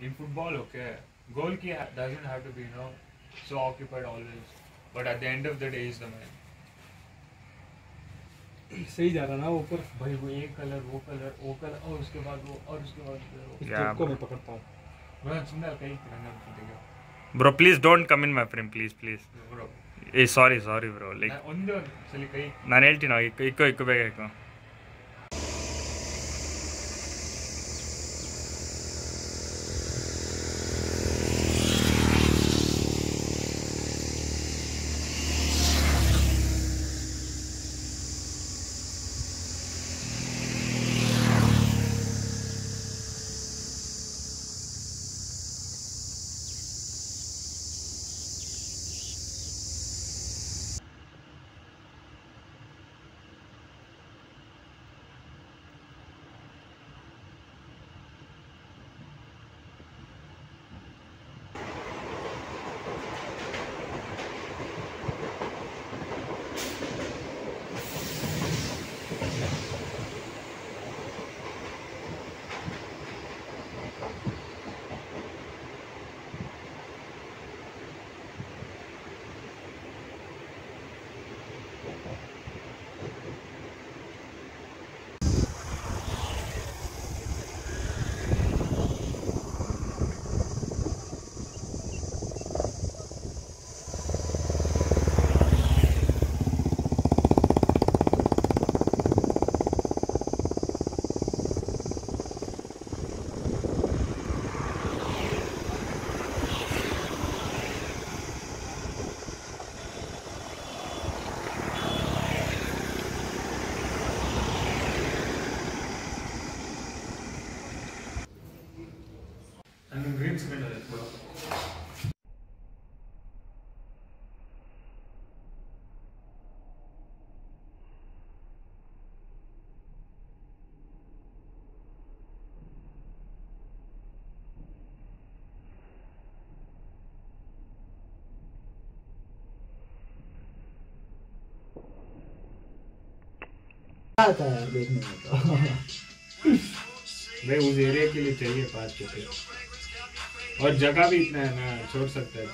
In football, okay, goalkeeper doesn't have to be, you know, so occupied always. But at the end of the day, he's the man. सही जा रहा ना ऊपर भाई वो एक कलर वो कलर वो कलर और उसके बाद वो और उसके बाद वो इस Yeah, चौक को bro. मैं पकड़ता हूँ मैं सुंदर कई runner फुटेगा bro please don't come in my frame please please bro ಏ ಸಾರಿ ಸಾರಿ ಬ್ರೋ ಲೈಕ್ ಒಂದೇ ಒಂದು ಸಲ ಕೈ ನಾನು ಹೇಳ್ತೀನಿ ಇಕ್ಕೋ ಇಕ್ಕೋ ಇಕ್ಕೋ ಬೇಗ ಇಕ್ಕೋ आता है देखने में तो। भाई, उस एरिया के लिए चाहिए पाँच चक्कर और जगह भी इतना है ना, छोड़ सकते हैं।